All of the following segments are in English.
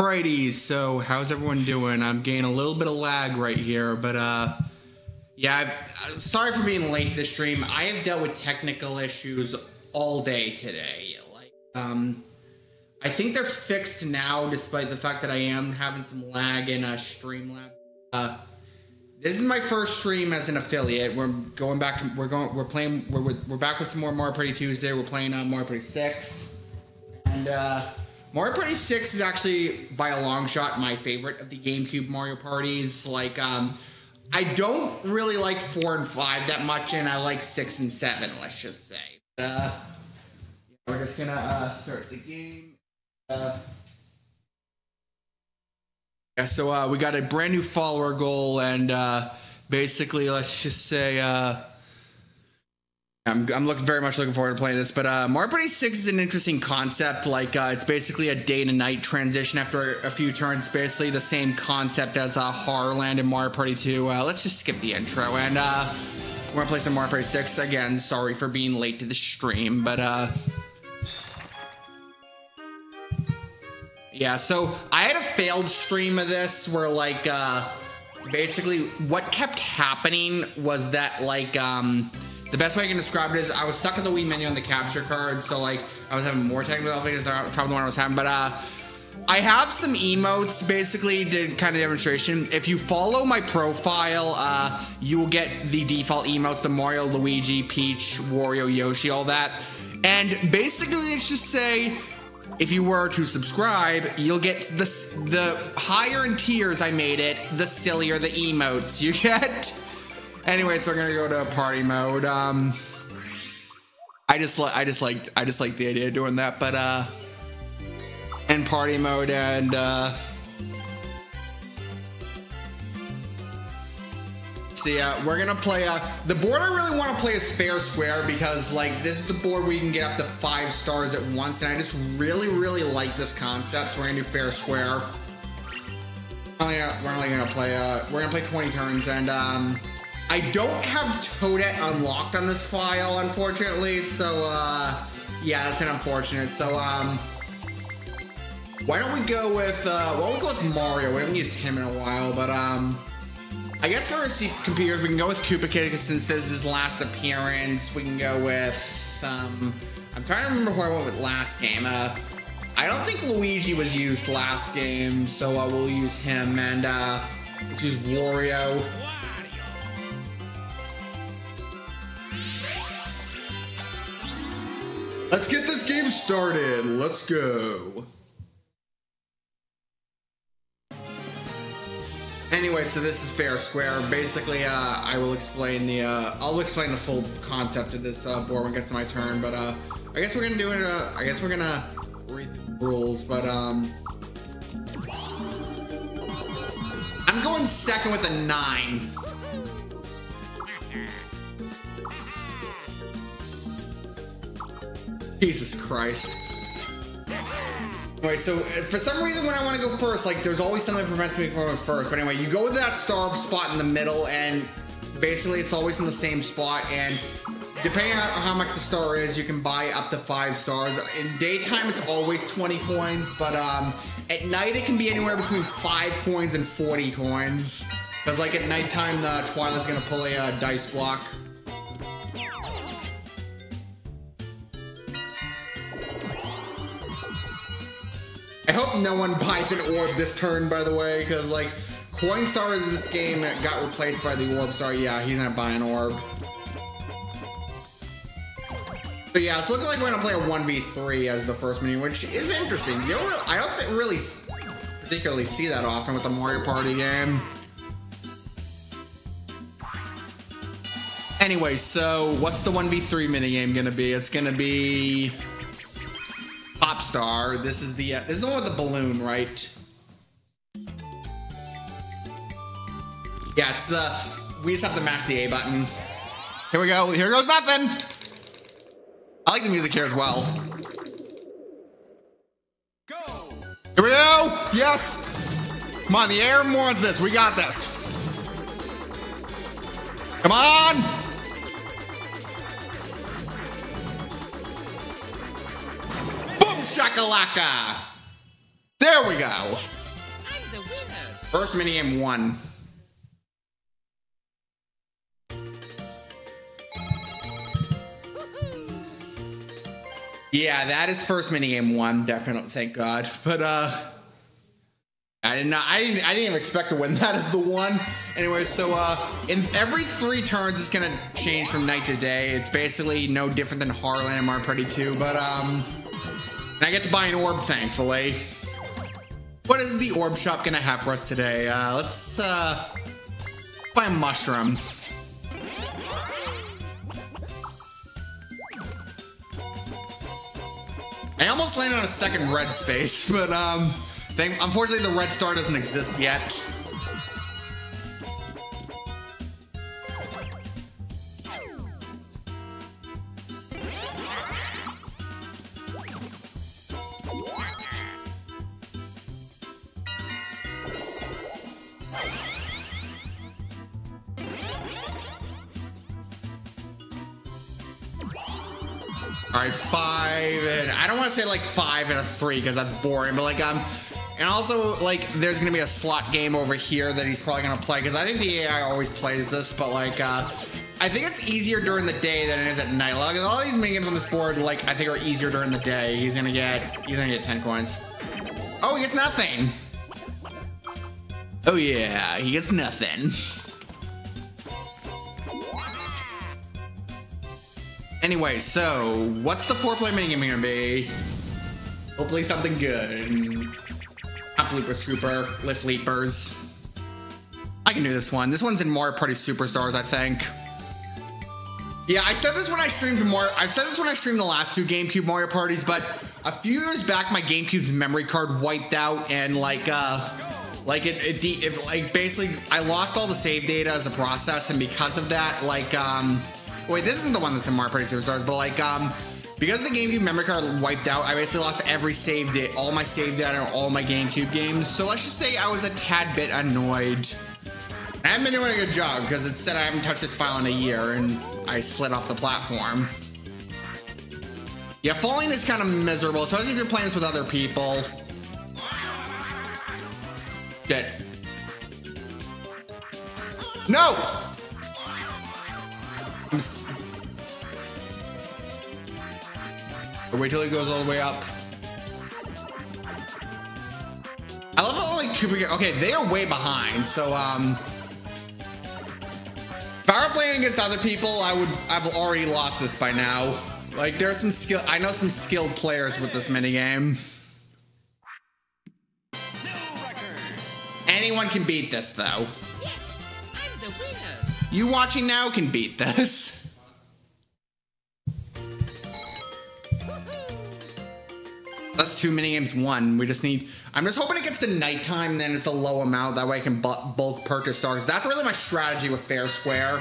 Alrighty, so how's everyone doing? I'm getting a little bit of lag right here, but uh, yeah, I've, uh, sorry for being late to the stream. I have dealt with technical issues all day today. Like, um, I think they're fixed now, despite the fact that I am having some lag in uh, Streamlabs. Uh, this is my first stream as an affiliate. We're going back. We're going. We're playing. We're we're back with some more Mario Party Tuesday. We're playing uh, Mario Six, and uh, Mario Party Six is actually by a long shot my favorite of the GameCube Mario parties. Like, um, I don't really like four and five that much, and I like six and seven. Let's just say. Uh, we're just gonna uh, start the game. Uh, yeah, so uh, we got a brand new follower goal, and uh, basically, let's just say uh, I'm, I'm looking very much looking forward to playing this. But uh, Mario Party Six is an interesting concept. Like uh, it's basically a day to night transition after a few turns. Basically the same concept as uh, Horrorland and Mario Party Two. Uh, let's just skip the intro, and uh, we're gonna play some Mario Party Six again. Sorry for being late to the stream, but uh. Yeah, so I had a failed stream of this where like uh basically what kept happening was that like um the best way I can describe it is I was stuck in the Wii menu on the capture card, so like I was having more technical difficulties than probably the one I was having, but uh I have some emotes basically did kind of demonstration. If you follow my profile, uh, you will get the default emotes, the Mario, Luigi, Peach, Wario, Yoshi, all that. And basically, let's just say if you were to subscribe, you'll get the the higher in tiers I made it, the sillier the emotes you get. Anyway, so we're gonna go to party mode. Um, I just like I just like I just like the idea of doing that, but uh, and party mode and uh. So yeah, we're gonna play. Uh, the board I really want to play is fair square because like this is the board where you can get up to five stars at once, and I just really, really like this concept. So we're gonna do fair square. We're only gonna play. Uh, we're gonna play 20 turns, and um, I don't have Toadette unlocked on this file, unfortunately. So uh, yeah, that's an unfortunate. So um, why don't we go with? Uh, why don't we go with Mario? We haven't used him in a while, but um. I guess for our computers, we can go with Koopa Kid since this is his last appearance. We can go with, um, I'm trying to remember who I went with last game. Uh, I don't think Luigi was used last game, so uh, we'll use him. And uh, let's use Wario. Let's get this game started. Let's go. Anyway, so this is fair square. Basically, uh, I will explain the, uh, I'll explain the full concept of this uh, board when it gets to my turn, but uh, I guess we're gonna do it, uh, I guess we're gonna read the rules, but um, I'm going second with a nine. Jesus Christ. Anyway, so for some reason when I want to go first, like there's always something that prevents me from going first. But anyway, you go to that star spot in the middle and basically it's always in the same spot and depending on how much the star is, you can buy up to five stars. In daytime, it's always 20 coins, but um, at night it can be anywhere between five coins and 40 coins. Because like at nighttime, the Twilight's gonna pull a uh, dice block. No one buys an orb this turn, by the way, because like coin stars in this game that got replaced by the orb star. Yeah, he's not buying orb. So yeah, it's looking like we're gonna play a 1v3 as the first mini, which is interesting. You know, I don't really particularly see that often with the Mario Party game. Anyway, so what's the 1v3 minigame gonna be? It's gonna be Pop Star. This is the uh, this is the one with the balloon, right? Yeah, it's uh we just have to mash the A button. Here we go. Here goes nothing. I like the music here as well. Go. Here we go. Yes. Come on, the air wants this. We got this. Come on. Boom shakalaka. There we go. First minigame one. Yeah, that is first minigame one, definitely. Thank God. But uh, I did not. I didn't. I didn't even expect to win That is the one. Anyway, so uh, in every three turns, it's gonna change from night to day. It's basically no different than Horrorland and Mario Party 2, but um, and I get to buy an orb, thankfully. What is the orb shop gonna have for us today? Uh, let's uh, buy a mushroom. I almost landed on a second red space, but um, unfortunately the red star doesn't exist yet. All right, five, and I don't want to say like five and a three because that's boring, but like um, and also like there's gonna be a slot game over here that he's probably gonna play because I think the AI always plays this, but like uh, I think it's easier during the day than it is at night. Like all these mini games on this board, like I think are easier during the day. He's gonna get he's gonna get ten coins. Oh, he gets nothing. Oh yeah, he gets nothing. Anyway, so what's the four-player minigame gonna be? Hopefully something good. Not Blooper Scooper, Lift Leapers. I can do this one. This one's in Mario Party Superstars, I think. Yeah, I said this when I streamed Mario. I've said this when I streamed the last two GameCube Mario parties, but a few years back, my GameCube's memory card wiped out, and like, uh, like it, it like basically I lost all the save data as a process, and because of that, like, um. Wait, this isn't the one that's in Mario Party Superstars, but like, um, because the GameCube memory card wiped out, I basically lost every save data, all my save data, on all my GameCube games. So let's just say I was a tad bit annoyed. I haven't been doing a good job because it said I haven't touched this file in a year and I slid off the platform. Yeah, falling is kind of miserable, especially if you're playing this with other people. Dead. No! Or wait till it goes all the way up. I love how like Koopa. Okay, they are way behind. So um, if I were playing against other people, I would. I've already lost this by now. Like there's some skill. I know some skilled players with this minigame. Anyone can beat this though. You watching now can beat this. That's two minigames one. We just need. I'm just hoping it gets to nighttime, then it's a low amount. That way I can bulk purchase stars. That's really my strategy with Fair Square.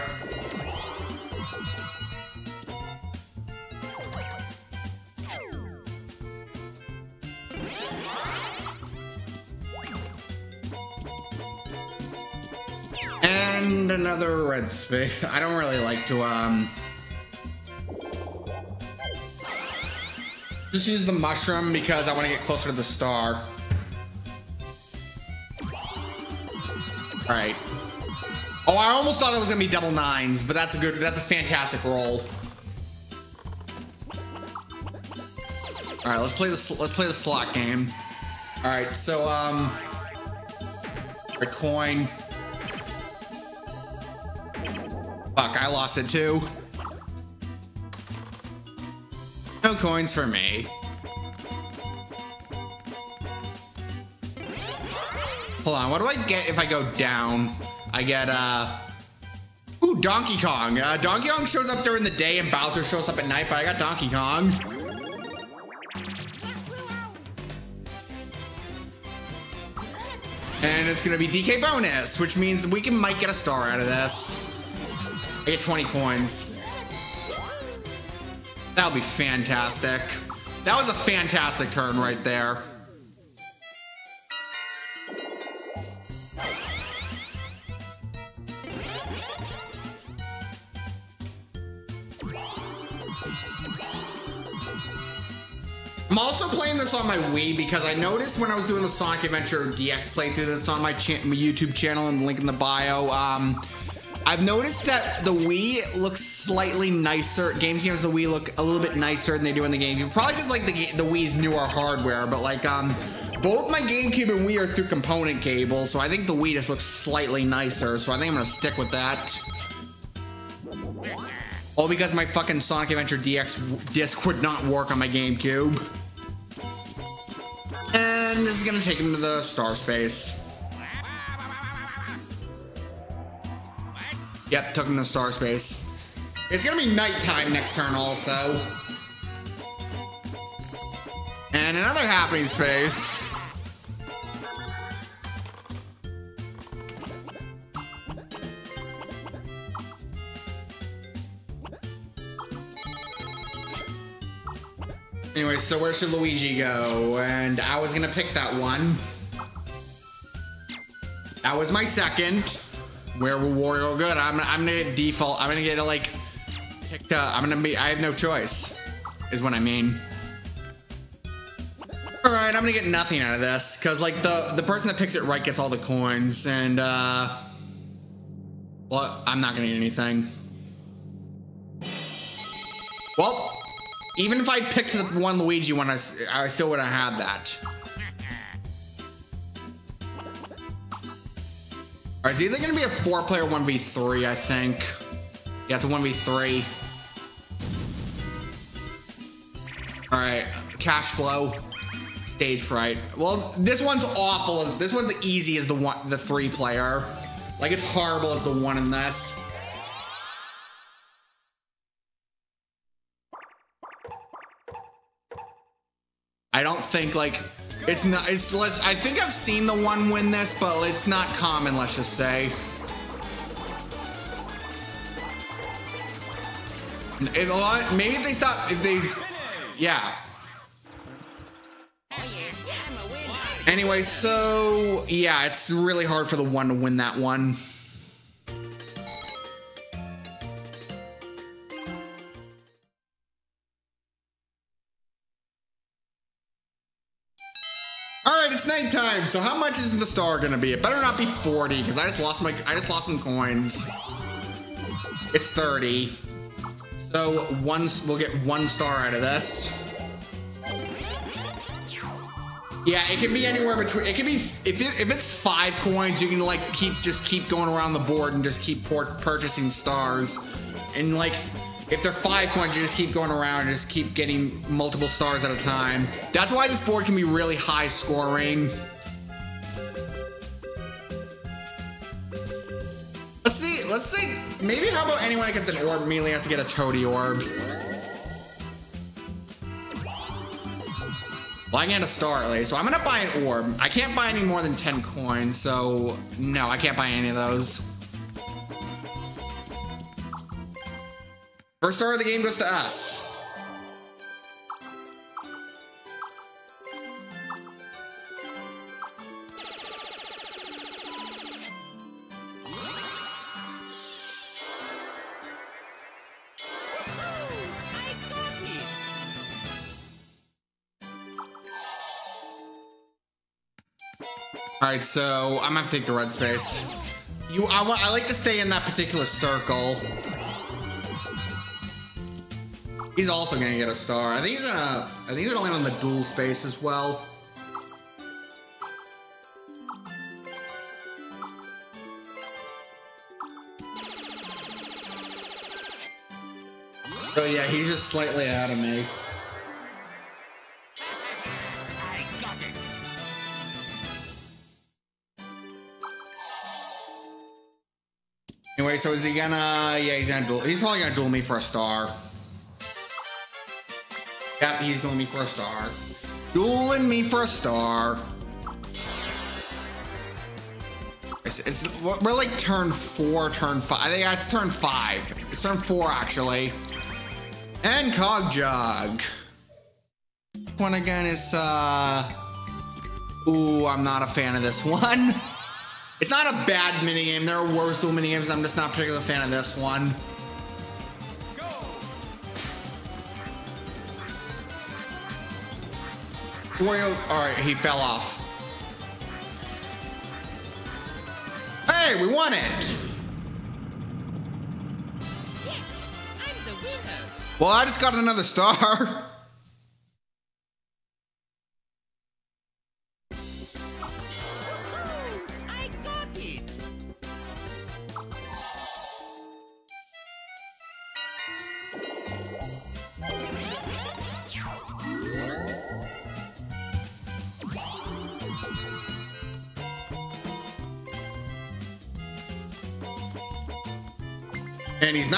Red space. I don't really like to, um... Just use the mushroom because I want to get closer to the star. Alright. Oh, I almost thought it was gonna be double nines, but that's a good, that's a fantastic roll. All right, let's play the let's play the slot game. All right, so um, a coin. I lost it too. No coins for me. Hold on, what do I get if I go down? I get, uh... Ooh, Donkey Kong. Uh, Donkey Kong shows up during the day and Bowser shows up at night, but I got Donkey Kong. And it's gonna be DK bonus, which means we can might get a star out of this. I get 20 coins. That'll be fantastic. That was a fantastic turn right there. I'm also playing this on my Wii because I noticed when I was doing the Sonic Adventure DX playthrough that's on my, my YouTube channel and link in the bio. Um, I've noticed that the Wii looks slightly nicer. GameCube's the Wii look a little bit nicer than they do in the GameCube. Probably just like the the Wii's newer hardware, but like um, both my GameCube and Wii are through component cables, so I think the Wii just looks slightly nicer. So I think I'm gonna stick with that. All because my fucking Sonic Adventure DX disc would not work on my GameCube. And this is gonna take him to the star space. Yep, took him to star space. It's gonna be nighttime next turn also. And another happening space. Anyway, so where should Luigi go? And I was gonna pick that one. That was my second. Wario go good? I'm, I'm gonna default. I'm gonna get it like picked up. I'm gonna be. I have no choice. Is what I mean. All right, I'm gonna get nothing out of this because like the the person that picks it right gets all the coins, and uh, well, I'm not gonna get anything. Well, even if I picked the one Luigi one, I, I still wouldn't have that. Alright, it's either going to be a four player 1v3, I think. Yeah, it's a 1v3. Alright, cash flow. Stage fright. Well, this one's awful. This one's easy as the one, the three player. Like, it's horrible as the one in this. I don't think like it's not. It's. I think I've seen the one win this, but it's not common. Let's just say. Maybe if they stop, if they, yeah. Anyway, so yeah, it's really hard for the one to win that one. Nighttime. So how much is the star gonna be? It better not be 40, because I just lost my I just lost some coins. It's 30. So once we'll get one star out of this. Yeah, it can be anywhere between. It can be if it, if it's five coins, you can like keep just keep going around the board and just keep purchasing stars, and like if they're five points, you just keep going around and just keep getting multiple stars at a time. That's why this board can be really high scoring. Let's see, let's see, maybe how about anyone that gets an orb immediately has to get a toady orb. Well, I can get a star at least, so I'm gonna buy an orb. I can't buy any more than 10 coins, so no, I can't buy any of those. First star of the game goes to us. All right, so I'm gonna take the red space. You, I want, I like to stay in that particular circle. He's also gonna get a star. I think he's gonna. I think he's gonna land on the dual space as well. So yeah, he's just slightly out of me. Anyway, so is he gonna? Yeah, he's gonna duel. He's probably gonna duel me for a star. Yep, he's doing me for a star. Dueling me for a star. It's, it's we're like turn four, turn five. Think it's turn five. It's turn four actually. And Cog Jog. One again is uh. Ooh, I'm not a fan of this one. It's not a bad minigame. There are worse little minigames. I'm just not particularly a fan of this one. Wario, all right, he fell off. Hey, we won it! Well, I just got another star.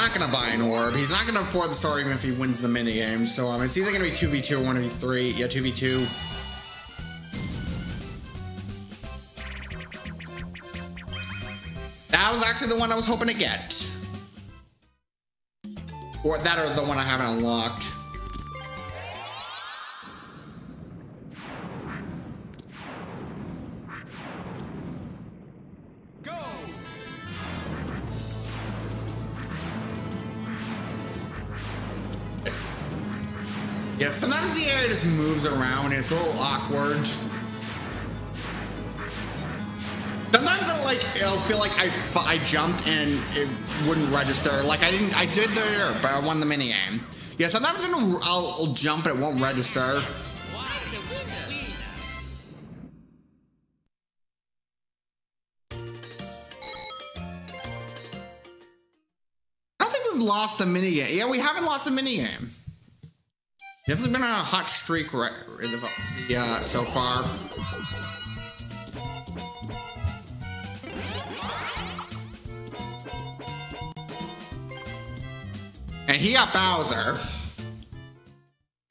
not going to buy an orb. He's not going to afford the star even if he wins the minigame. So um, it's either going to be 2v2 or 1v3. Yeah, 2v2. That was actually the one I was hoping to get. Or that or the one I haven't unlocked. Just moves around it's a little awkward. Sometimes it'll like it'll feel like I, I jumped and it wouldn't register. Like I didn't I did there, but I won the mini game. Yeah, sometimes I'll, I'll jump and it won't register. I don't think we've lost a mini game. Yeah, we haven't lost a mini It's been on a hot streak right, the, uh, so far. And he got Bowser.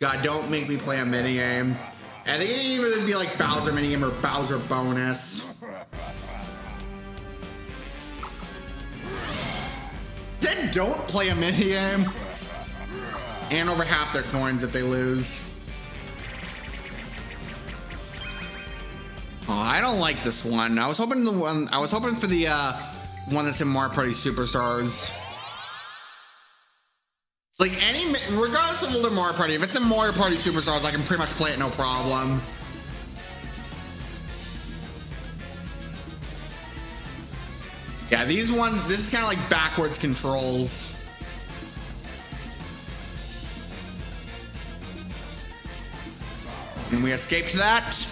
God, don't make me play a minigame. I think it either be like Bowser minigame or Bowser bonus. Then don't play a minigame and over half their coins if they lose. Oh, I don't like this one. I was hoping the one I was hoping for the uh, one that's in Mario Party Superstars. Like any, regardless of older Mario Party, if it's in Mario Party Superstars, I can pretty much play it no problem. Yeah, these ones, this is kind of like backwards controls. And we escaped that.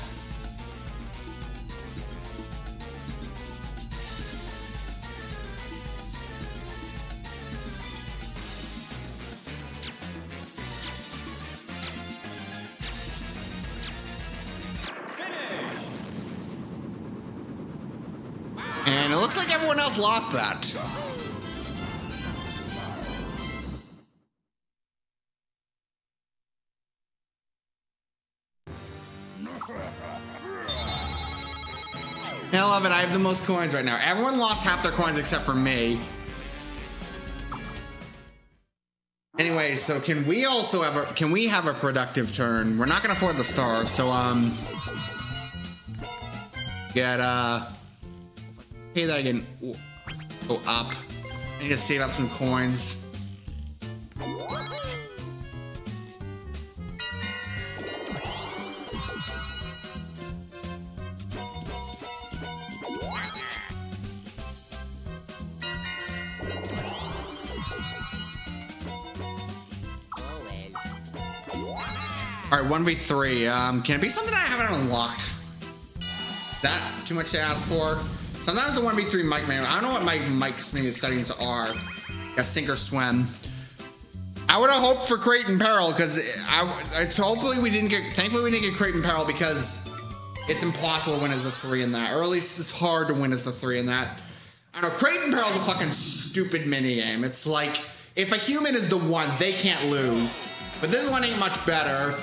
And it looks like everyone else lost that. Love it. I have the most coins right now. Everyone lost half their coins except for me. Anyway, so can we also have a can we have a productive turn? We're not gonna afford the stars, so um get uh pay that again. Go up. I need to save up some coins. All right, 1v3. Um, can it be something I haven't unlocked? That too much to ask for? Sometimes the 1v3 mic manual, I don't know what my mic's settings are. A sink or swim. I would have hoped for Crate and Peril because I, it's hopefully we didn't get, thankfully we didn't get Crate and Peril because it's impossible to win as the three in that, or at least it's hard to win as the three in that. I know, Crate and is a fucking stupid mini game. It's like, if a human is the one, they can't lose. But this one ain't much better.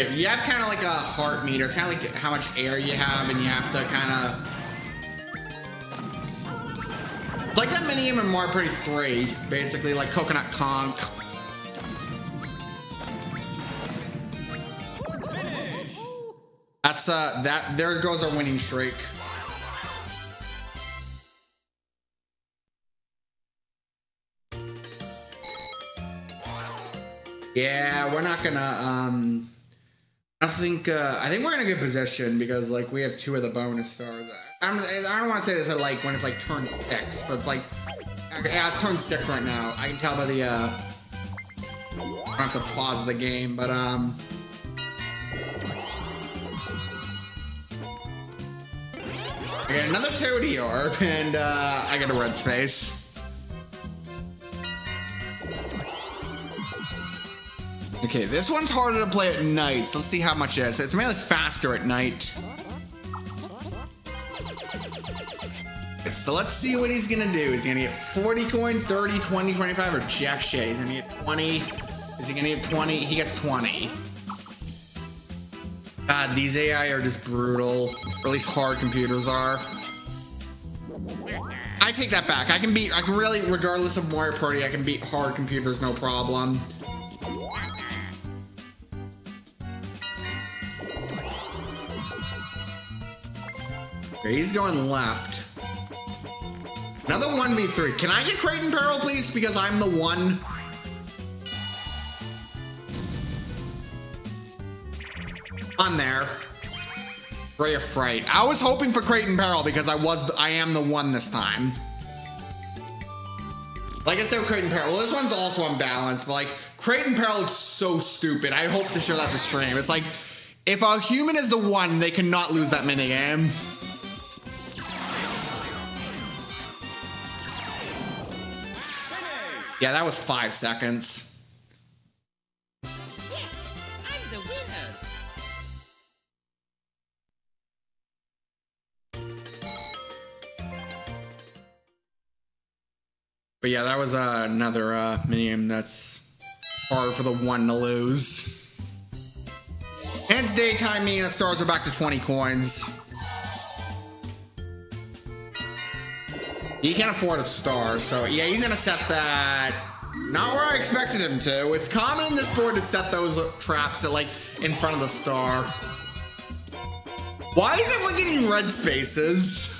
You have kind of like a heart meter. It's kind of like how much air you have, and you have to kind of. It's like that mini game in Mario Party 3, basically, like Coconut Conk. That's uh that there goes our winning streak. Yeah, we're not gonna. Um, I think. Uh, I think we're in a good position because like we have two of the bonus stars. I'm, I don't want to say this at like when it's like turn six, but it's like yeah, it's turn six right now. I can tell by the. Uh, I have to pause the game, but um. I got another Toadie orb, and uh, I got a red space. Okay, this one's harder to play at night, so let's see how much it is. It's mainly faster at night. So let's see what he's gonna do. Is he gonna get 40 coins, 30, 20, 25, or jack shit? He's gonna get 20. Is he gonna get 20? He gets 20. God, these AI are just brutal. Or at least hard computers are. I take that back. I can beat, I can really, regardless of Mario Party, I can beat hard computers no problem. Okay, he's going left. Another 1v3. Can I get Crate and Peril, please? Because I'm the one. On there. Ray of Fright. I was hoping for Crate and Peril because I was, I am the one this time. Like I said, Crate and Peril. Well, this one's also unbalanced, but like Crate and Peril is so stupid. I hope to show that to stream. It's like if a human is the one, they cannot lose that minigame. Yeah, that was five seconds. But yeah, that was uh, another uh, minigame that's hard for the one to lose. It's daytime, meaning the stars are back to 20 coins. He can't afford a star, so yeah, he's gonna set that. Not where I expected him to. It's common in this board to set those traps at like in front of the star. Why is everyone getting red spaces?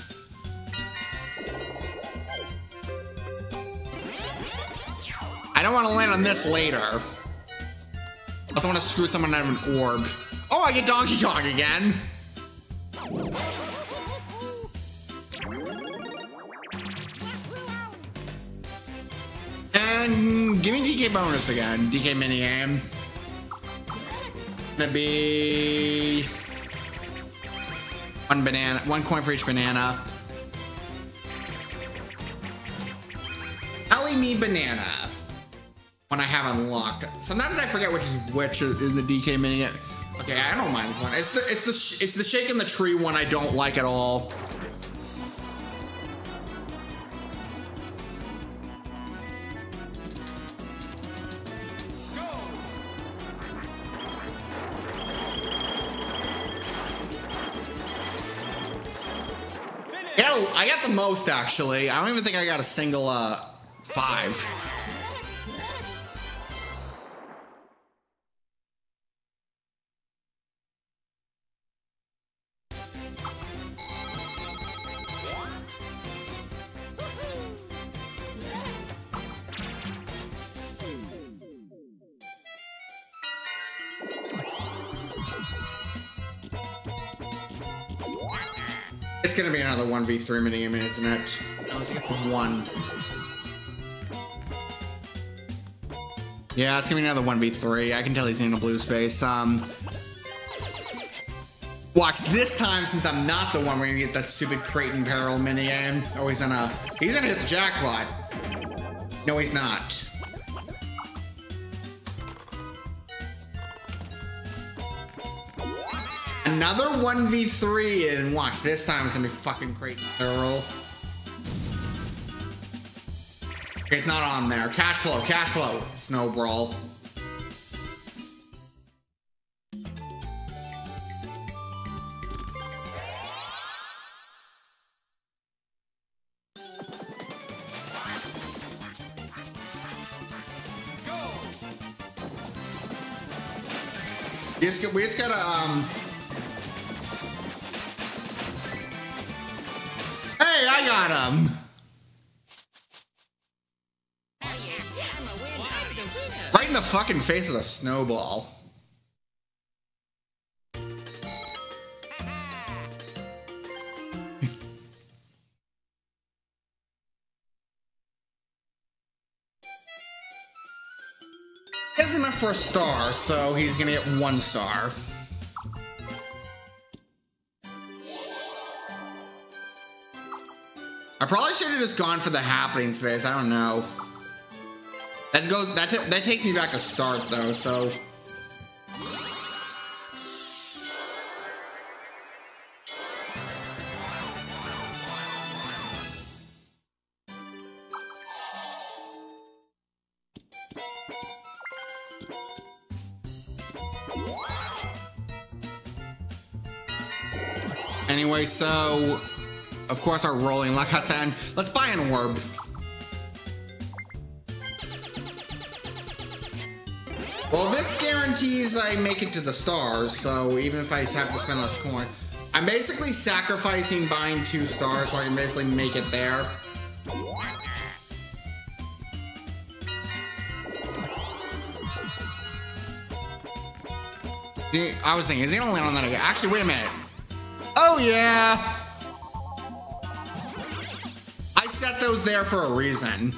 I don't want to land on this later. I also want to screw someone out of an orb. Oh, I get Donkey Kong again. And give me DK bonus again. DK minigame. Gonna be one banana, one coin for each banana. Ellie me banana. When I have unlocked. Sometimes I forget which is which is the DK minigame. Okay, I don't mind this one. It's the it's the it's the shake in the tree one I don't like at all. Most actually. I don't even think I got a single uh five. It's gonna be another 1v3 minigame, isn't it? Unless gets one. Yeah, it's gonna be another 1v3. I can tell he's in a blue space. Um, Watch this time, since I'm not the one, we're gonna get that stupid Crate and Peril minigame. Oh, he's gonna, he's gonna hit the jackpot. No, he's not. Another 1v3 and watch, this time it's gonna be fucking Peril. Okay, it's not on there. Cash flow, cash flow. Snow Brawl. We just gotta, um... got him! Right in the fucking face with a snowball. Isn't enough for a star, so he's gonna get one star. I probably should have just gone for the happening space. I don't know. That goes. That that takes me back to start though. So. Anyway, so of course, our rolling luck has to end. Let's buy an orb. Well, this guarantees I make it to the stars, so even if I have to spend less coin. I'm basically sacrificing buying two stars so I can basically make it there. I was thinking, is he gonna land on that again? Actually, wait a minute. Oh yeah! Set those there for a reason.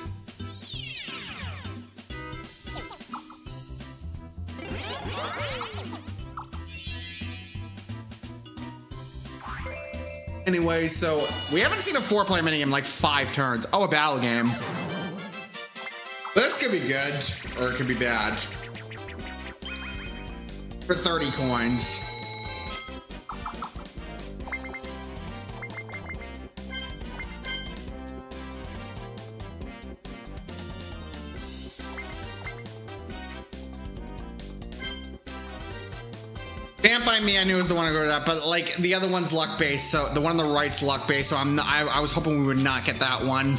Anyway, so we haven't seen a four player minigame in like five turns. Oh, a battle game. This could be good, or it could be bad. For 30 coins. Me. I knew it was the one to go to that, but like the other one's luck based. So the one on the right's luck based. So I'm not, I, I was hoping we would not get that one.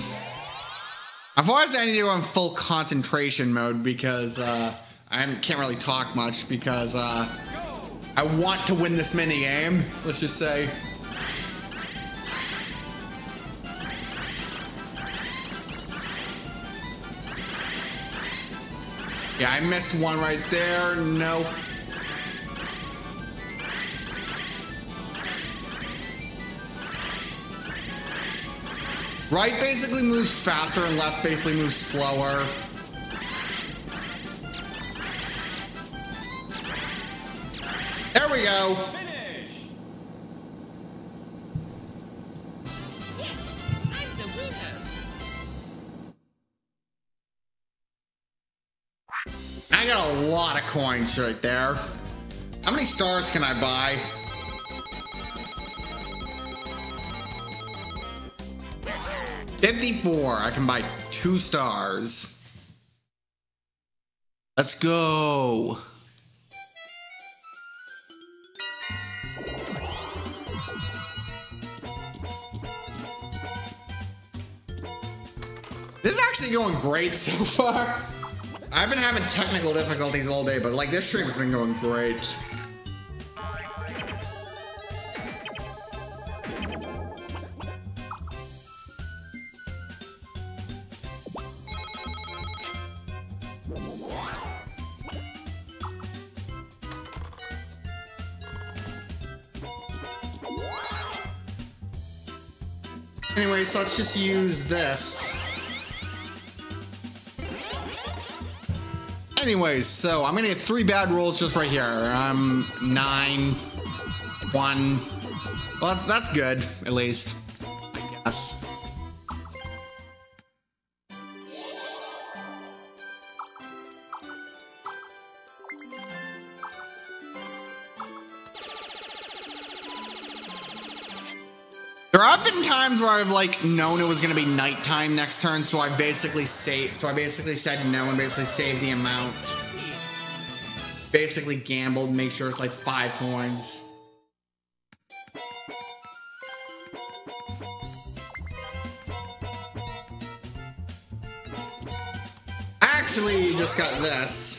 I've always I need to go in full concentration mode because uh, I can't really talk much because uh, I want to win this mini game. Let's just say. Yeah, I missed one right there. No. Right basically moves faster and left basically moves slower. There we go. I got a lot of coins right there. How many stars can I buy? 54. I can buy two stars. Let's go. This is actually going great so far. I've been having technical difficulties all day, but like this stream's been going great. Let's just use this. Anyways, so I'm gonna get three bad rolls just right here. Um, nine, one. Well, that's good, at least. I guess. Times where I've like known it was gonna be nighttime next turn, so I basically saved. So I basically said no and basically saved the amount. Basically gambled, make sure it's like five coins. Actually just got this.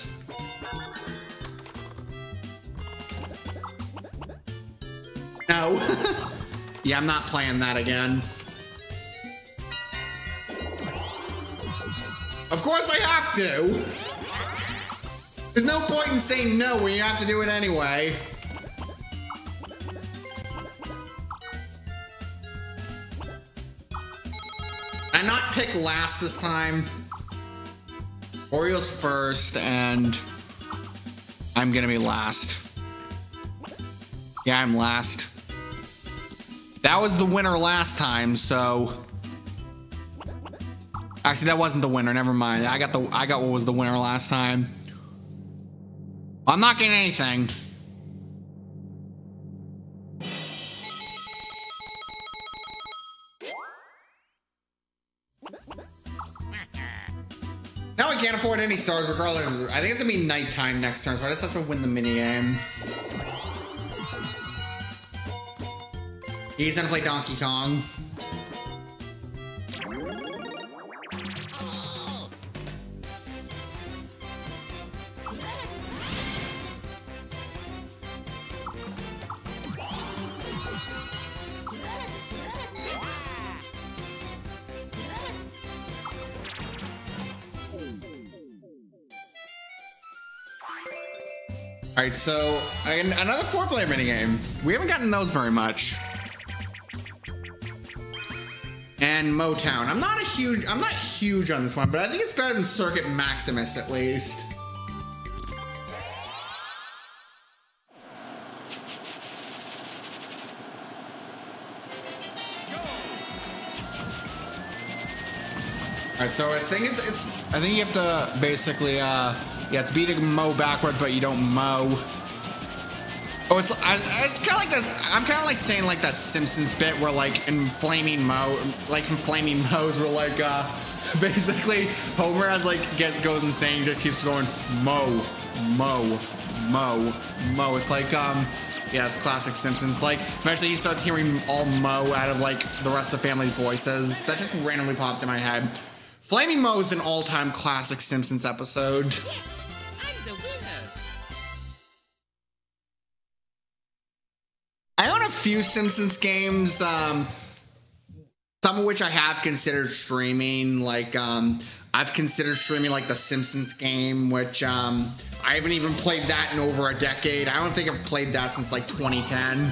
Yeah, I'm not playing that again. Of course I have to! There's no point in saying no when you have to do it anyway. I not pick last this time. Orioles first, and I'm gonna be last. Yeah, I'm last. That was the winner last time, so. Actually, that wasn't the winner. Never mind. I got the I got what was the winner last time. I'm not getting anything. Now I can't afford any stars regardless. I think it's gonna be nighttime next turn, so I just have to win the minigame. He's gonna play Donkey Kong. All right, so another four-player minigame. We haven't gotten those very much. And Mowtown. I'm not a huge, I'm not huge on this one, but I think it's better than Circuit Maximus at least. All right, so I think it's, it's, I think you have to basically, uh, yeah, it's beating mow backwards, but you don't mow. Oh, it's I, it's kind of like that. I'm kind of like saying like that Simpsons bit where like in Flaming Moe, like in Flaming Moe's, where like uh, basically Homer has like get goes insane, just keeps going mo, mo, mo, mo. It's like um. Yeah, it's classic Simpsons. Like, eventually he starts hearing all mo out of like the rest of the family voices. That just randomly popped in my head. Flaming Moe is an all-time classic Simpsons episode. Few Simpsons games, um, some of which I have considered streaming. Like, um, I've considered streaming like the Simpsons game, which um, I haven't even played that in over a decade. I don't think I've played that since like 2010.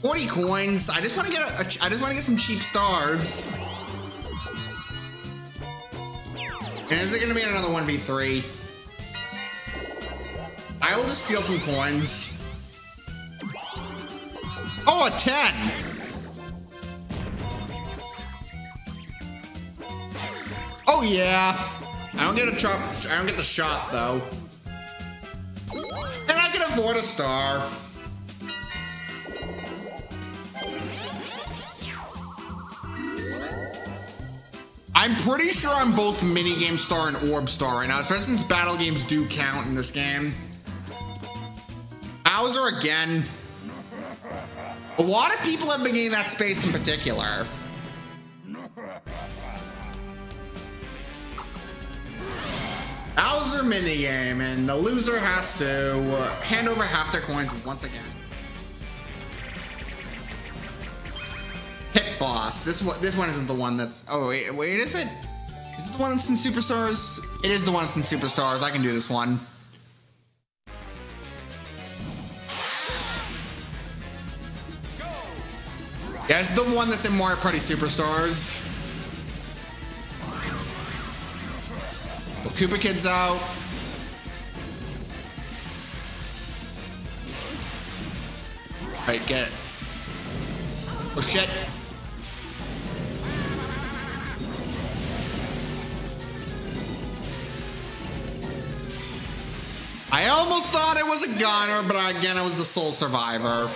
40 coins. I just want to get a, a I just want to get some cheap stars. And is it going to be another 1v3? I will just steal some coins. Oh, a 10! Oh, yeah. I don't get a chop. I don't get the shot, though. And I can afford a star. I'm pretty sure I'm both minigame star and orb star right now, especially since battle games do count in this game. Bowser again. A lot of people have been getting that space in particular. Bowser minigame, and the loser has to uh, hand over half their coins once again. Pit boss. This one, this one isn't the one that's. Oh wait, wait, is it? Is it the one that's in Superstars? It is the one that's in Superstars. I can do this one. Yeah, it's the one that's in Mario Party Superstars. Well, Koopa Kid's out. Right, get it. Oh shit. I almost thought it was a goner, but again, I was the sole survivor.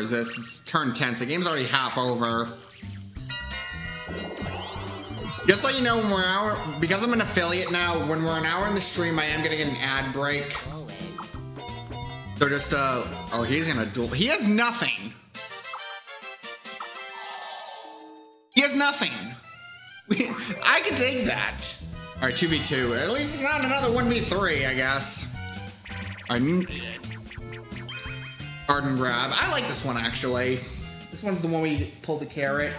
Is this? It's turn 10. So the game's already half over. Just so you know, when we're because I'm an affiliate now, when we're an hour in the stream, I am gonna get an ad break. So just, uh, oh, he's gonna duel. He has nothing. He has nothing. I can take that. All right, 2v2. At least it's not another 1v3, I guess. All right, garden grab. I like this one, actually. This one's the one we pulled the carrot.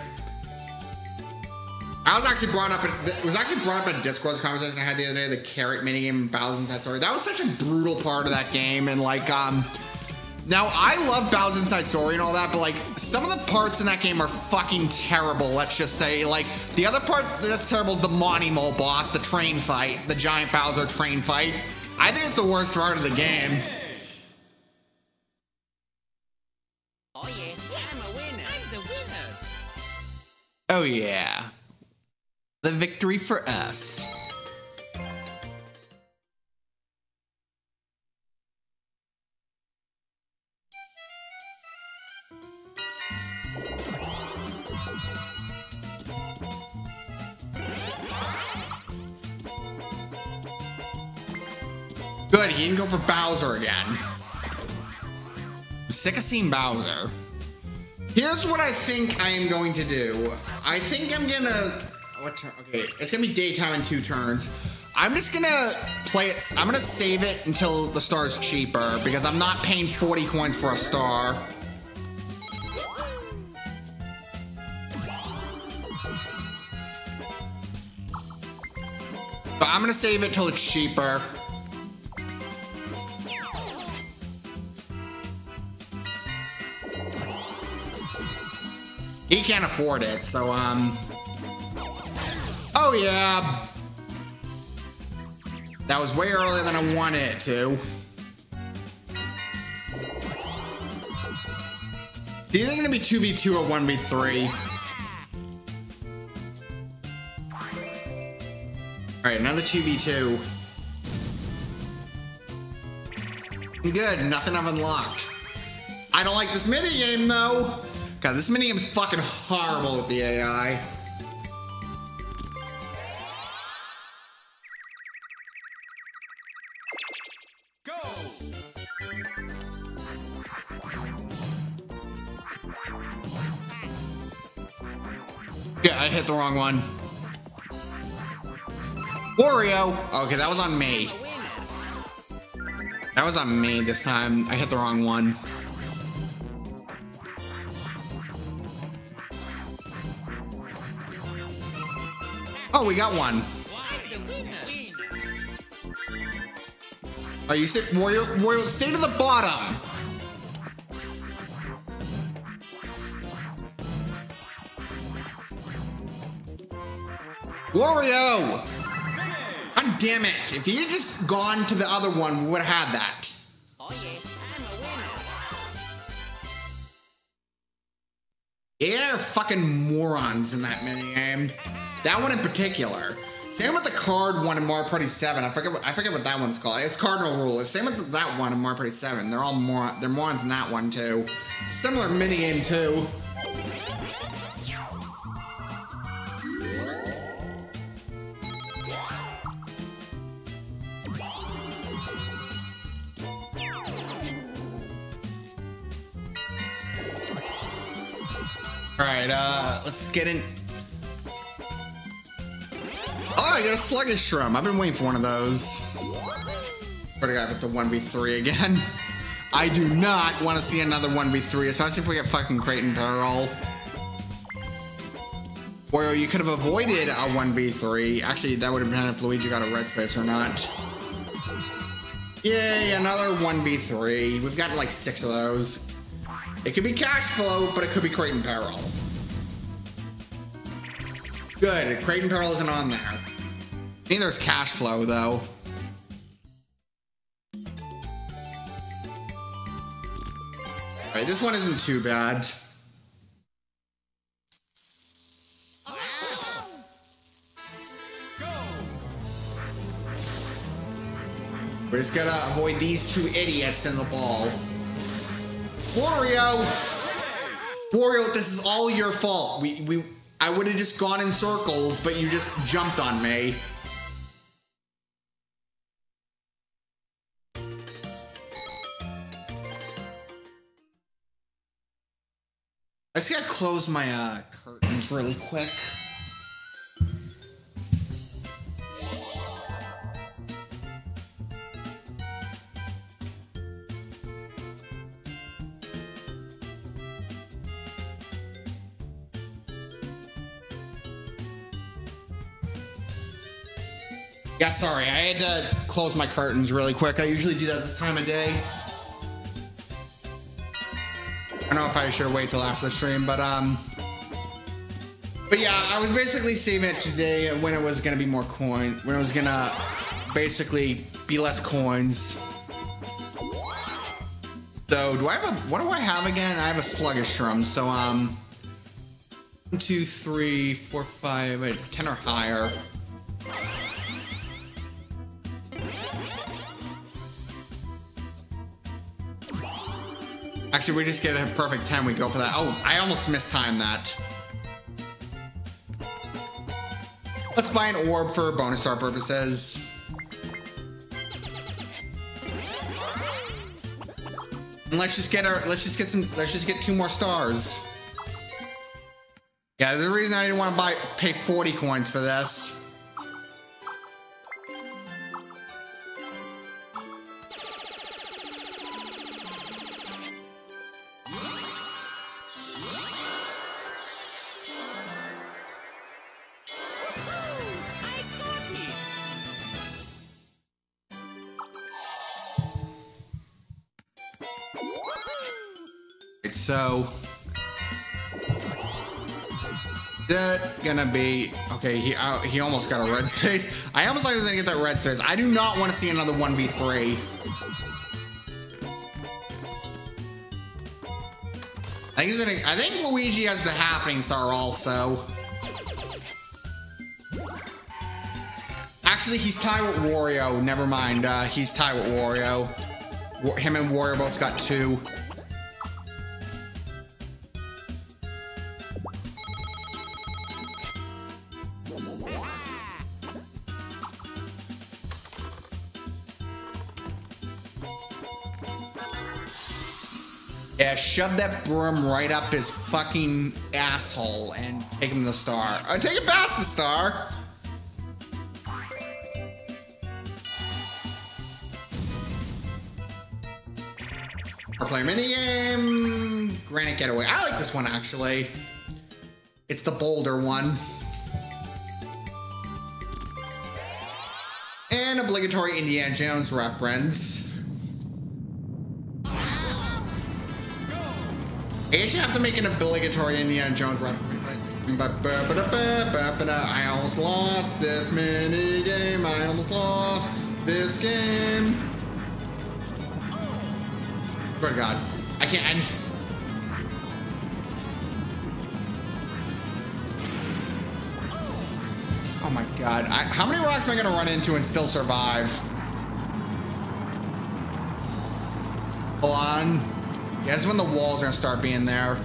I was actually brought up. It was actually brought up in a Discord conversation I had the other day. The carrot mini minigame, Bowser's Inside Story. That was such a brutal part of that game, and like, um, now I love Bowser's Inside Story and all that, but like, some of the parts in that game are fucking terrible. Let's just say, like, the other part that's terrible is the Monty Mole boss, the train fight, the giant Bowser train fight. I think it's the worst part of the game. Oh yeah. The victory for us. Good, he didn't go for Bowser again. I'm sick of seeing Bowser. Here's what I think I am going to do. I think I'm gonna what turn? Okay, it's gonna be daytime in two turns. I'm just gonna play it. I'm gonna save it until the star is cheaper because I'm not paying 40 coins for a star. But I'm gonna save it till it's cheaper. He can't afford it, so um. Oh, yeah. That was way earlier than I wanted it to. Do you think it's gonna be 2v2 or 1v3? Alright, another 2v2. Good, nothing I've unlocked. I don't like this minigame though. God, this minigame's fucking horrible with the AI. Yeah, I hit the wrong one. Wario! Okay, that was on me. That was on me this time. I hit the wrong one. Oh, we got one. Are you sick? Wario, Wario, stay to the bottom. Wario! God damn it. If he had just gone to the other one, we would have had that. Oh. Yeah, fucking morons in that minigame. That one in particular. Same with the card one in Mario Party 7. I forget what I forget what that one's called. It's Cardinal Rule. It's Same with that one in Mario Party 7. They're all more they're morons in that one too. Similar minigame too. Alright, uh, let's get in. Oh, I got a sluggish shroom. I've been waiting for one of those. God, if it's a 1v3 again. I do not want to see another 1v3, especially if we get fucking Crate and Peril. Wario, you could have avoided a 1v3. Actually, that would have been if Luigi got a red space or not. Yay, another 1v3. We've got like six of those. It could be cash flow, but it could be Crate and Peril. Good, Crate and Peril isn't on there. Neither is cash flow, though. Alright, this one isn't too bad. We're just gonna avoid these two idiots in the ball. Wario! Wario, this is all your fault. We, we, I would have just gone in circles, but you just jumped on me. I just gotta close my uh, curtains really quick. Sorry, I had to close my curtains really quick. I usually do that this time of day. I don't know if I should wait till after the stream, but um, but yeah, I was basically saving it today when it was gonna be more coin, when it was gonna basically be less coins. So do I have a, what do I have again? I have a sluggish shroom, so um, one, two, three, four, five, ten or higher. Actually, we just get a perfect 10, we go for that. Oh, I almost mistimed that. Let's buy an orb for bonus star purposes. And let's just get our let's just get some let's just get two more stars. Yeah, there's a reason I didn't want to buy pay 40 coins for this. So that gonna be okay he uh, he almost got a red space i almost thought he was gonna get that red space i do not want to see another 1v3 I think gonna I think Luigi has the happening star also. Actually he's tied with Wario. Never mind. Uh, he's tied with Wario. Him and Wario both got two shove that broom right up his fucking asshole and take him to the star. Or take him past the star. Our player minigame. Granite Getaway. I like this one actually. It's the boulder one. And obligatory Indiana Jones reference. I guess you have to make an obligatory Indiana Jones reference. I almost lost this mini game. I almost lost this game. Swear to God, I can't. I, oh my God! I, how many rocks am I gonna run into and still survive? Yeah, this is when the walls are gonna start being there.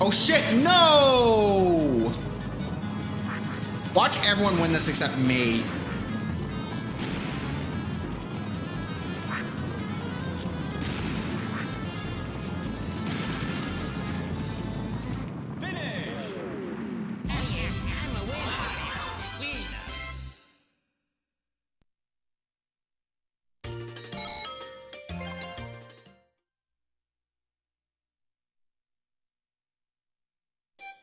Oh shit, no! Watch everyone win this except me.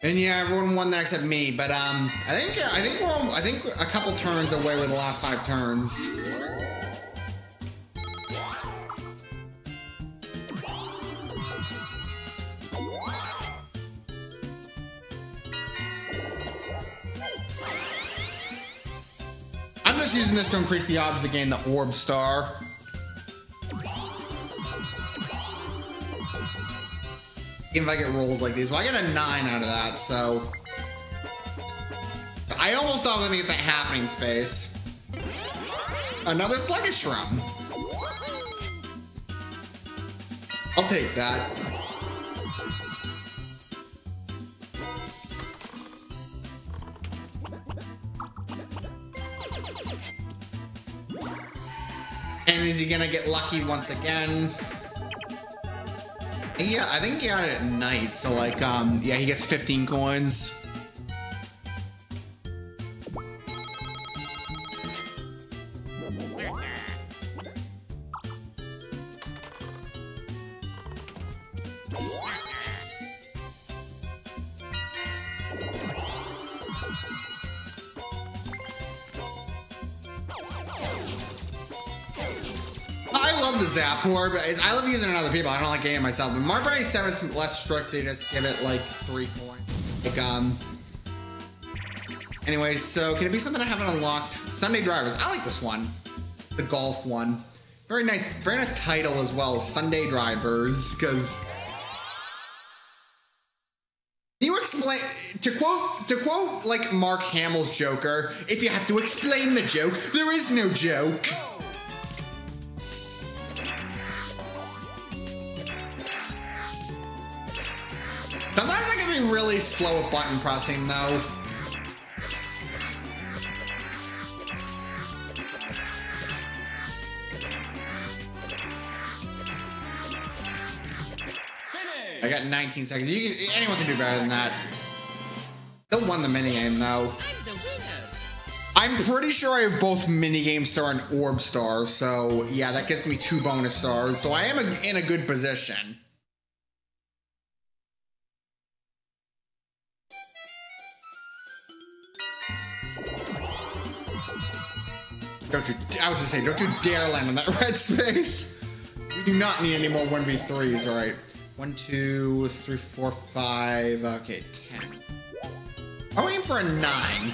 And yeah, everyone won that except me. But um, I think I think we're I think a couple turns away with the last five turns. I'm just using this to increase the odds to gain the orb star. If I get rolls like these. Well, I get a 9 out of that, so... I almost thought I was gonna get that happening space. Another sluggish shroom. I'll take that. And is he gonna get lucky once again? Yeah, I think he got it at night. So like, um, yeah, he gets 15 coins. Orb. I love using it on other people. I don't like getting it myself. But 7 is less strict. They just give it like three coins. Like, um. Anyways, so can it be something I haven't unlocked? Sunday Drivers. I like this one. The golf one. Very nice, very nice title as well. Sunday Drivers, because you explain to quote to quote like Mark Hamill's Joker, if you have to explain the joke, there is no joke. Really slow at button pressing though. I got 19 seconds. You can, anyone can do better than that. Still won the minigame though. I'm pretty sure I have both minigame star and orb star, so yeah, that gets me two bonus stars. So I am in a good position. Don't you, I was gonna say, don't you dare land on that red space. We do not need any more 1v3s, alright. One, two, three, four, five, okay, ten. I'm aiming for a nine.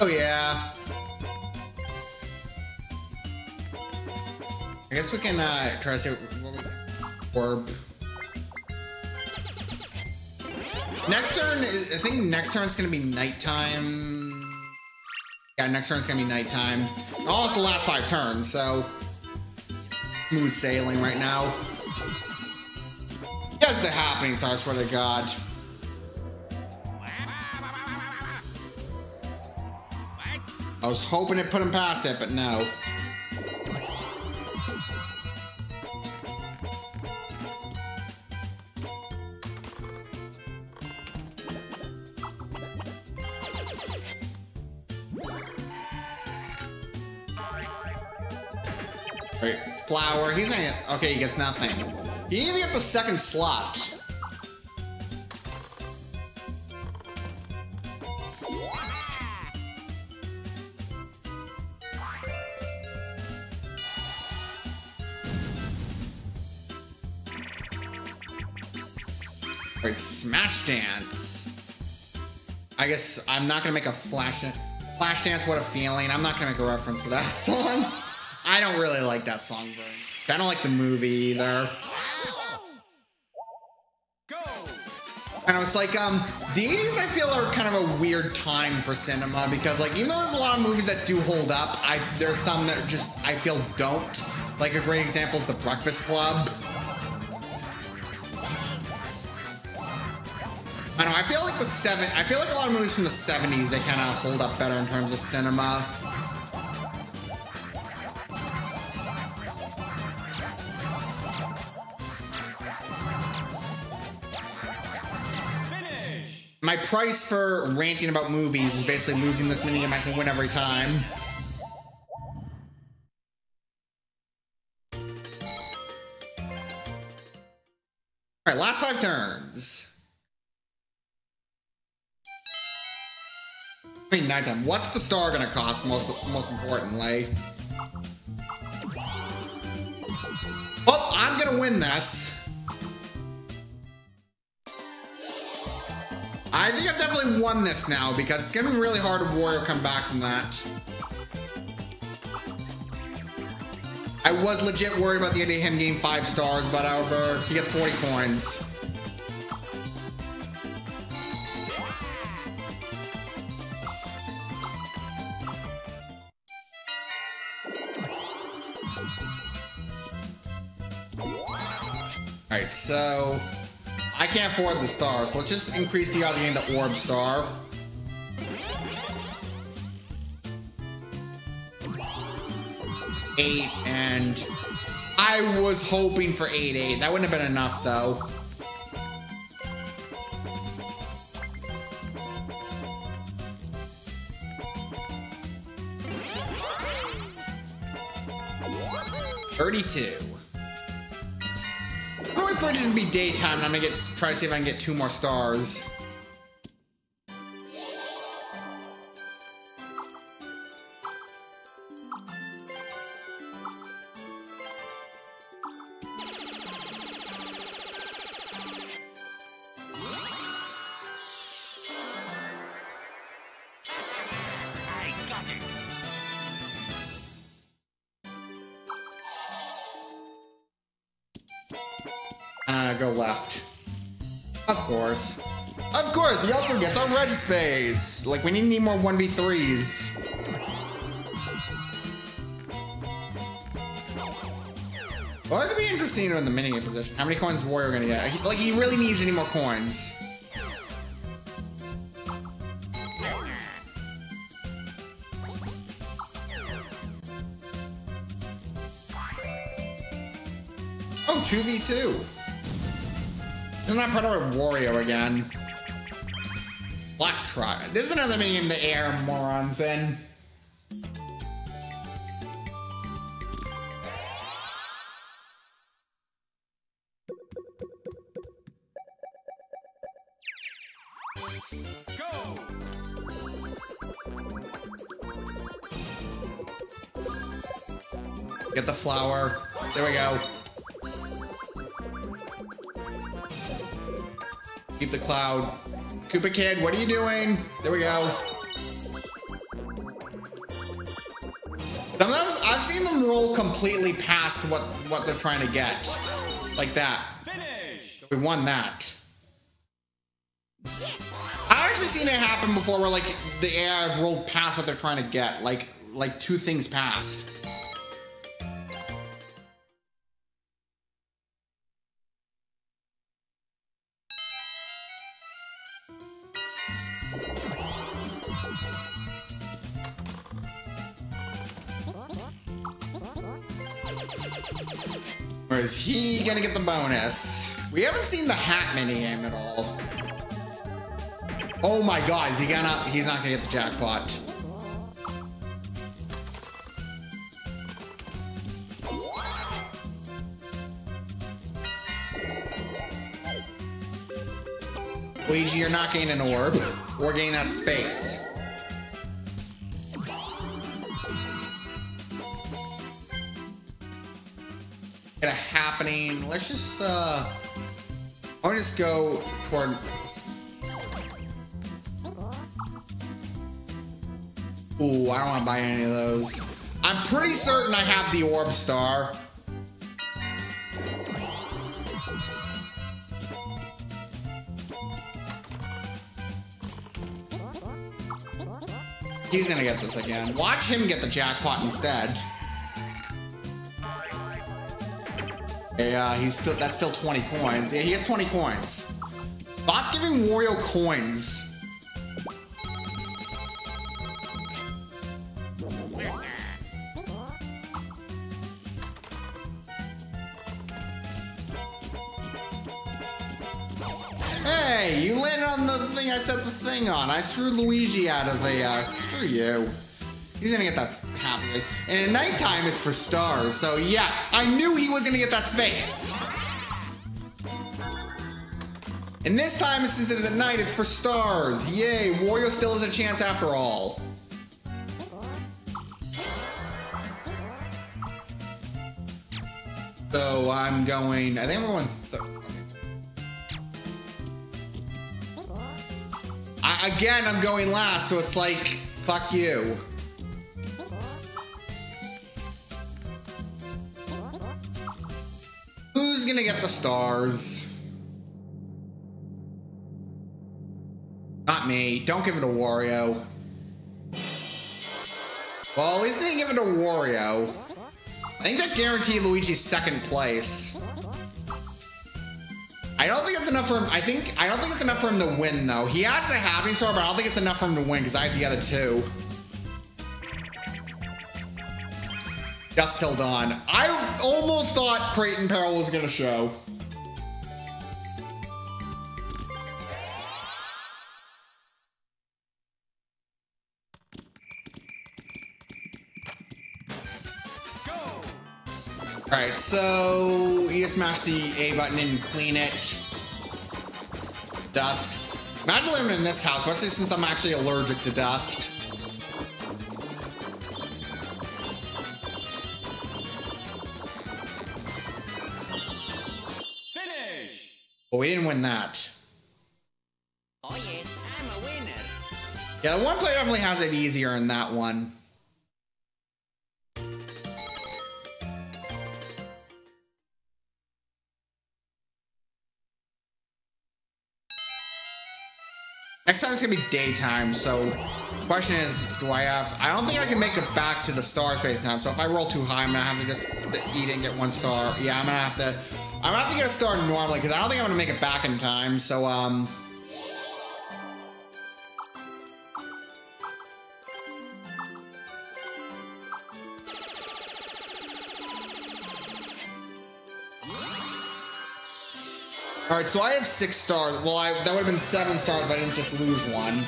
Oh yeah. I guess we can uh, try to see what we can. Orb. Next turn, I think next turn's gonna be nighttime. Yeah, next turn's gonna be nighttime. Oh, it's the last five turns, so smooth sailing right now. Yes, the happenings, I swear to God. I was hoping it put him past it, but no. Okay. He gets nothing. He even get the second slot. Alright, Smash Dance. I guess I'm not gonna make a flash flash dance. What a feeling! I'm not gonna make a reference to that song. I don't really like that song very. I don't like the movie either. I know it's like um the 80s I feel are kind of a weird time for cinema because like even though there's a lot of movies that do hold up, I there's some that just I feel don't. Like a great example is The Breakfast Club. I know, I feel like the seven I feel like a lot of movies from the 70s they kind of hold up better in terms of cinema. My price for ranting about movies is basically losing this minigame I can win every time. Alright, last five turns. I mean, nighttime. What's the star gonna cost most most importantly? Oh, I'm gonna win this. I think I've definitely won this now because it's gonna be really hard to Wario come back from that. I was legit worried about the idea of him getting five stars, but however, he gets 40 coins. Alright, so can't afford the star, so let's just increase the odds of getting the orb star. Eight and I was hoping for eight eight. That wouldn't have been enough though. Thirty-two. To be daytime and I'm gonna get try to see if I can get two more stars. Go left. Of course. Of course, he also gets a red space. Like, we need, need more 1v3s. Well, that could be interesting in the minigame position. How many coins Wario gonna get? Like, he really needs any more coins. Oh, 2v2. That part of Wario again? Black Try. This is another minigame the air morons in. Kid, what are you doing? There we go. Sometimes I've seen them roll completely past what, what they're trying to get. Like that. We won that. I've actually seen it happen before where like the AI rolled past what they're trying to get. Like like two things past. Is he gonna get the bonus? We haven't seen the hat minigame at all. Oh my god, is he gonna? He's not gonna get the jackpot. Luigi, you're not getting an orb or getting that space. Happening. Let's just uh I'll just go toward Ooh, I don't want to buy any of those. I'm pretty certain I have the orb star. He's gonna get this again. Watch him get the jackpot instead. Yeah, he's still that's still 20 coins. Yeah, he has 20 coins. Stop giving Wario coins. Hey, you landed on the thing I set the thing on. I screwed Luigi out of a, uh, screw you. He's gonna get that half. And at nighttime, it's for stars. So yeah, I knew he was gonna get that space. And this time, since it's at night, it's for stars. Yay, Wario still has a chance after all. So I'm going, I think I'm going th I, again, I'm going last, so it's like, fuck you. Who's gonna get the stars? Not me. Don't give it to Wario. Well, at least they didn't give it to Wario. I think that guaranteed Luigi's second place. I don't think it's enough for him. I think I don't think it's enough for him to win though. He has the happening star, but I don't think it's enough for him to win because I have the other two. Dust 'til Dawn. I almost thought Crate and Peril was gonna show. Alright, so you smash the A button and clean it. Dust. Imagine living in this house, especially since I'm actually allergic to dust. But we didn't win that. Oh yeah, I'm a winner. Yeah, the one player definitely has it easier in that one. Next time it's gonna be daytime, so question is, do I have, I don't think I can make it back to the star space time, so if I roll too high, I'm gonna have to just sit, eat and get one star. Yeah, I'm gonna have to, I'm gonna have to get a star normally, because I don't think I'm gonna make it back in time, so, um, All right, so I have six stars. Well, I, that would have been seven stars if I didn't just lose one.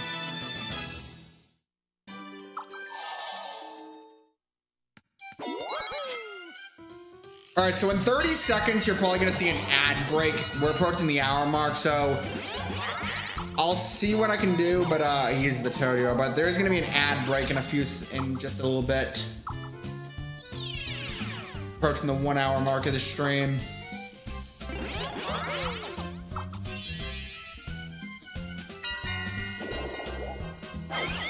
All right, so in 30 seconds, you're probably gonna see an ad break. We're approaching the hour mark, so I'll see what I can do, but uh, he's the Todio. But there's gonna be an ad break in a few, in just a little bit. Approaching the one hour mark of the stream.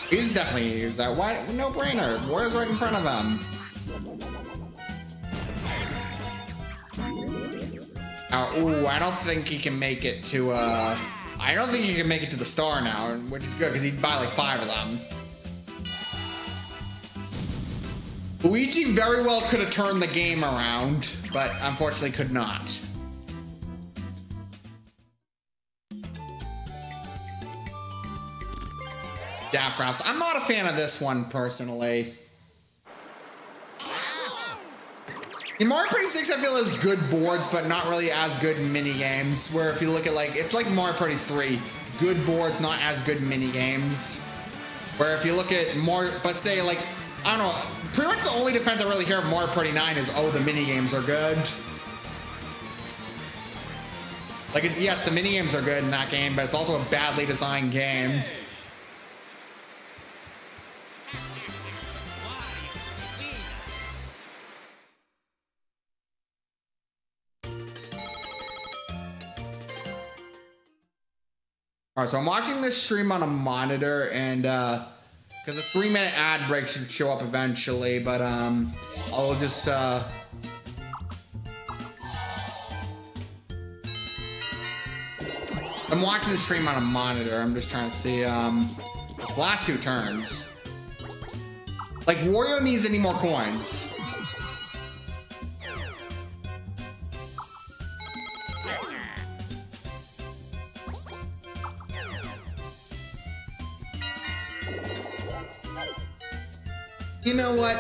He's definitely gonna use that. Why? No brainer. Wario's right in front of him. Oh, ooh, I don't think he can make it to, uh... I don't think he can make it to the star now, which is good, because he'd buy like five of them. Luigi very well could have turned the game around, but unfortunately could not. Daft Rafts. I'm not a fan of this one personally. In Mario Party 6, I feel has good boards, but not really as good mini games. Where if you look at like, it's like Mario Party 3, good boards, not as good mini games. Where if you look at more, but say like, I don't know, pretty much the only defense I really hear of Mario Party 9 is, oh, the mini games are good. Like, yes, the mini games are good in that game, but it's also a badly designed game. All right, so I'm watching this stream on a monitor, and uh, because a three minute ad break should show up eventually, but um, I'll just uh. I'm watching the stream on a monitor. I'm just trying to see um, last two turns. Like Wario needs any more coins. You know what?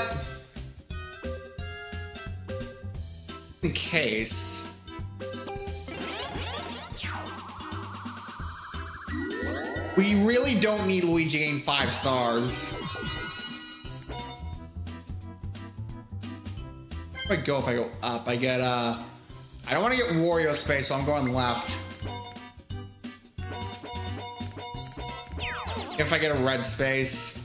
In case. We really don't need Luigi getting five stars. Where do I go if I go up? I get, uh... I don't want to get Wario space, so I'm going left. If I get a red space.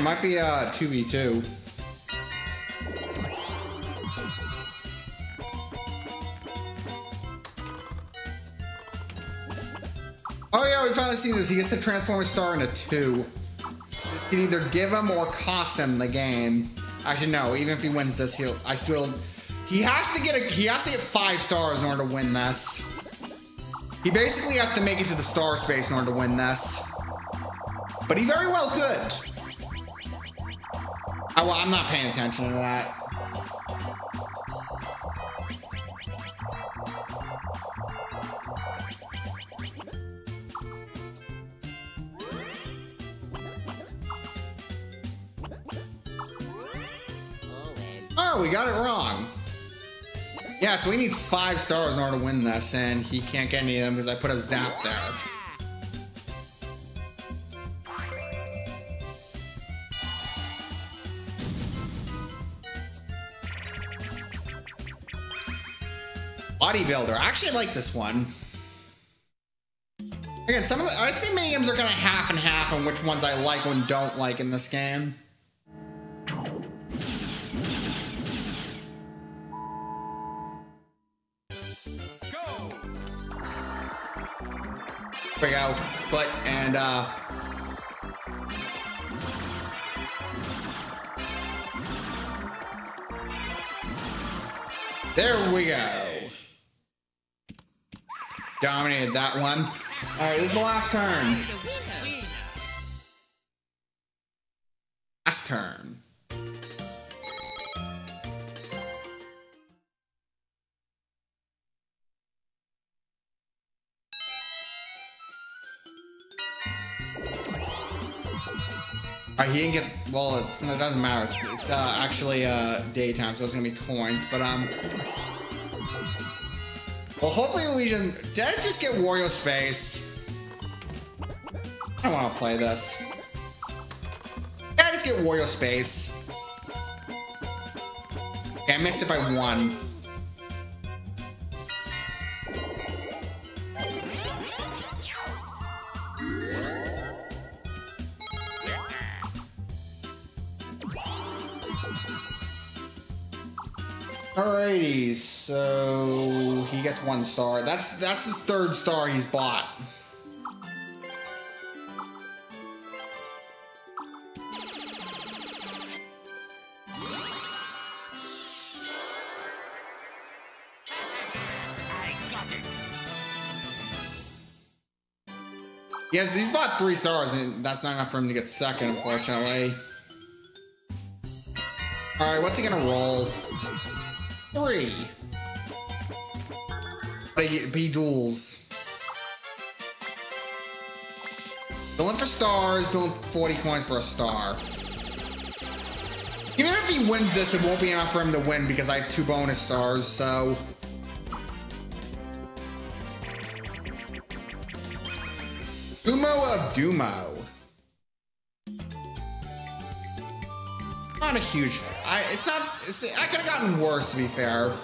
It might be uh 2v2. Oh yeah, we finally see this. He gets to transform his star into two. It can either give him or cost him the game. Actually, no. Even if he wins this, he'll. I still. He has to get a. He has to get five stars in order to win this. He basically has to make it to the star space in order to win this. But he very well could. Well, I'm not paying attention to that. Oh, we got it wrong. Yeah, so he needs five stars in order to win this, and he can't get any of them because I put a zap there. Bodybuilder. I actually like this one. Again, some of the, I'd say mini games are kind of half and half on which ones I like and don't like in this game. There we go. Foot and uh There we go. Dominated that one. Alright, this is the last turn. Last turn. Alright, he didn't get. Well, it doesn't matter. It's, it's uh, actually uh, daytime, so it's gonna be coins. But um, well, hopefully doesn't. Did I just get Wario Space? I don't want to play this. Did I just get Wario Space? Okay, I missed it by one. Alrighty, so he gets one star. That's that's his third star he's bought. Yes, he's bought three stars, and that's not enough for him to get second, unfortunately. Alright, what's he gonna roll? Three. But he duels. Going for stars, doing 40 coins for a star. Even if he wins this, it won't be enough for him to win because I have two bonus stars, so... Sumo of Doom-o. Not a huge. I. It's not. It's, I could have gotten worse, to be fair.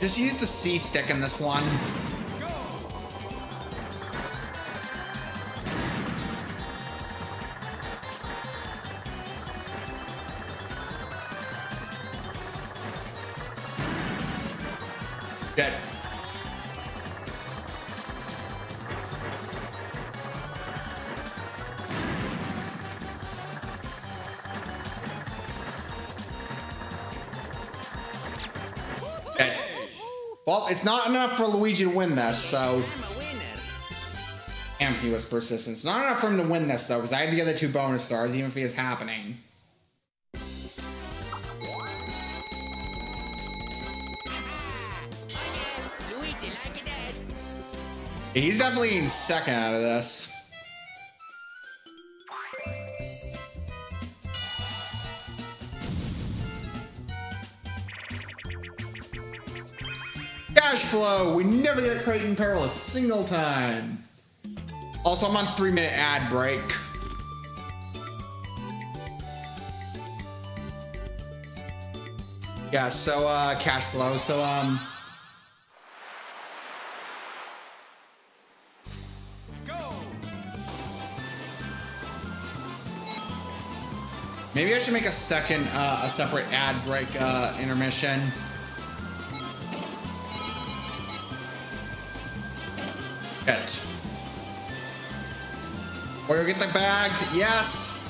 Just use the C stick in this one. It's not enough for Luigi to win this, so. Damn, he was persistent. It's not enough for him to win this, though, because I have the other two bonus stars, even if he is happening. That. He's definitely second out of this. Cash flow. We never get Crate and Peril a single time. Also, I'm on three minute ad break. Yeah, so uh cash flow. So um Maybe I should make a second, uh, a separate ad break uh, intermission. Get the bag. Yes.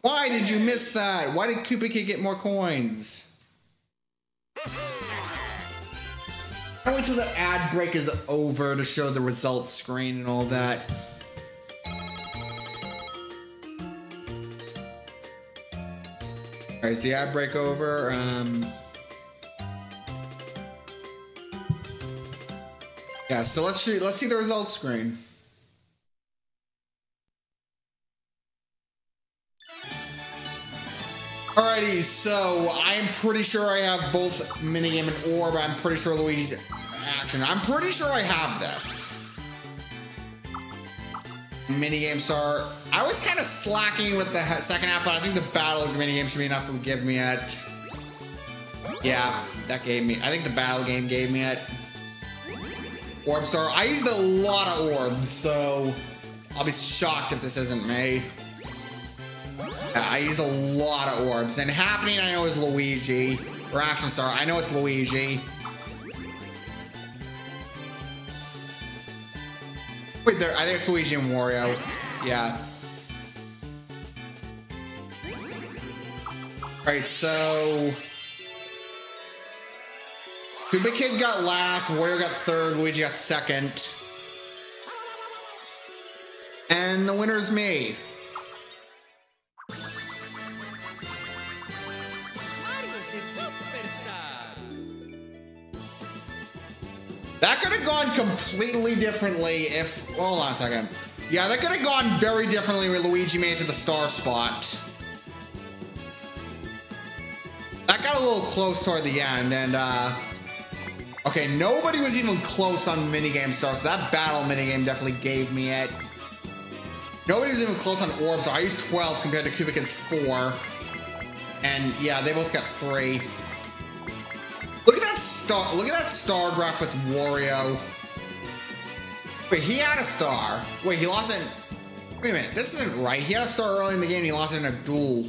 Why did you miss that? Why did Koopa Kid get more coins? I wait till the ad break is over to show the results screen and all that. Alright, is the ad break over? Um, yeah, so let's see, let's see the results screen. Alrighty, so I'm pretty sure I have both minigame and orb. I'm pretty sure Luigi's action. I'm pretty sure I have this. Minigame star. I was kind of slacking with the second half, but I think the battle minigame should be enough to give me it. Yeah, that gave me. I think the battle game gave me it. Orb star. I used a lot of orbs, so I'll be shocked if this isn't me. I use a lot of orbs. And happening, I know is Luigi. Or Action Star, I know it's Luigi. Wait, there. I think it's Luigi and Wario. Yeah. All right, so Koopa Kid got last, Wario got third, Luigi got second, and the winner's me. Gone completely differently if. Hold on a second. Yeah, that could have gone very differently with Luigi made it to the star spot. That got a little close toward the end, and uh. Okay, nobody was even close on minigame star, so that battle minigame definitely gave me it. Nobody was even close on orbs, so I used 12 compared to Koopa Kid's 4. And yeah, they both got 3. Look at that star. Look at that star graph with Wario. Wait, he had a star. Wait, he lost it. Wait a minute, this isn't right. He had a star early in the game. He lost it in a duel.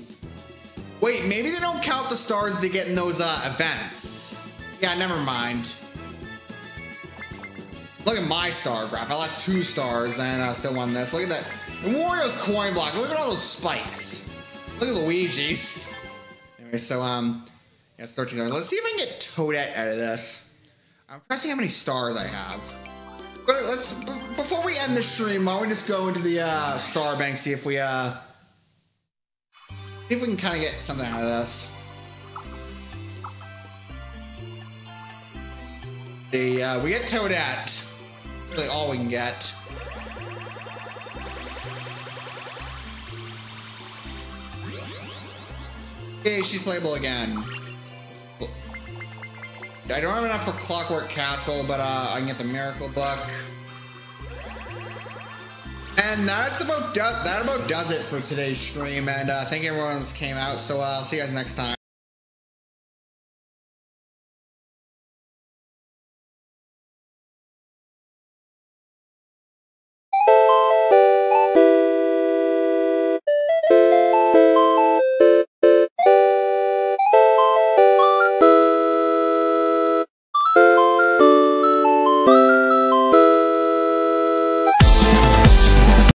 Wait, maybe they don't count the stars they get in those uh, events. Yeah, never mind. Look at my star graph. I lost two stars and I still won this. Look at that. And Wario's coin block. Look at all those spikes. Look at Luigi's. Anyway, so um, it's 13 stars. Let's see if I can get Toadette out of this. I'm trying to see how many stars I have. But let's before we end the stream, why don't we just go into the uh, star bank, see if we uh, see if we can kind of get something out of this. The uh, we get Toadette. Really, all we can get. Okay, she's playable again. I don't have enough for Clockwork Castle, but uh, I can get the Miracle Book. And that's about that about does it for today's stream. And uh, thank everyone who came out. So uh, I'll see you guys next time.